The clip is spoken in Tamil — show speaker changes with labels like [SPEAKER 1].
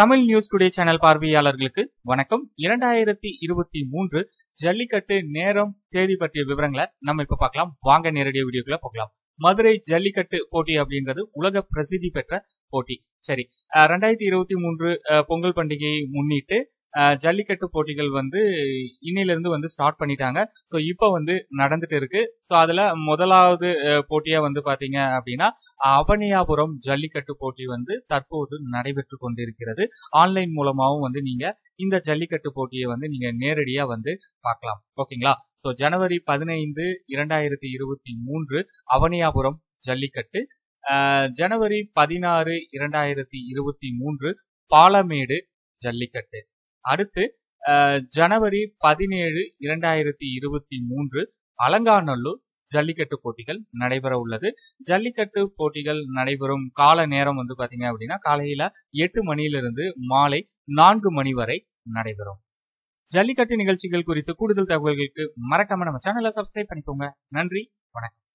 [SPEAKER 1] தமிழ் நியூஸ் டுடே சேனல் பார்வையாளர்களுக்கு வணக்கம். இரண்டாயிரத்தி இருபத்தி மூன்று ஜல்லிக்கட்டு நேரம் தேதி பற்றிய விவரங்களை நம்ம இப்ப பார்க்கலாம். வாங்க நேரடியாக வீடியோக்குள்ள போகலாம். மதுரை ஜல்லிக்கட்டு போட்டி அப்படின்றது உலக பிரசித்தி பெற்ற போட்டி. சரி ரெண்டாயிரத்தி இருபத்தி மூன்று பொங்கல் பண்டிகையை முன்னிட்டு ஜல்லிக்கட்டு போட்டிகள் வந்து இன்னிலிருந்து வந்து ஸ்டார்ட் பண்ணிட்டாங்க. ஸோ இப்போ வந்து நடந்துட்டு இருக்கு. ஸோ அதில் முதலாவது போட்டியாக வந்து பார்த்தீங்க அப்படின்னா அவனியாபுரம் ஜல்லிக்கட்டு போட்டி வந்து தற்போது நடைபெற்று கொண்டிருக்கிறது. ஆன்லைன் மூலமாகவும் வந்து நீங்கள் இந்த ஜல்லிக்கட்டு போட்டியை வந்து நீங்கள் நேரடியாக வந்து பார்க்கலாம். ஓகேங்களா? ஸோ ஜனவரி பதினைந்து இரண்டாயிரத்தி இருபத்தி மூன்று அவனியாபுரம் ஜல்லிக்கட்டு ஜனவரி பதினாறு இரண்டாயிரத்தி இருபத்தி மூன்று பாலமேடு ஜல்லிக்கட்டு. அடுத்து ஜனவரி பதினேழு இரண்டாயிரத்தி இருபத்தி மூன்று அலங்காநல்லூர் ஜல்லிக்கட்டு போட்டிகள் நடைபெற உள்ளது. ஜல்லிக்கட்டு போட்டிகள் நடைபெறும் கால நேரம் வந்து பாத்தீங்க அப்படின்னா காலையில எட்டு மணியிலிருந்து மாலை நான்கு மணி வரை நடைபெறும். ஜல்லிக்கட்டு நிகழ்ச்சிகள் குறித்து கூடுதல் தகவல்களுக்கு மறக்காம நம்ம சேனலை சப்ஸ்கிரைப் பண்ணிக்கோங்க. நன்றி வணக்கம்.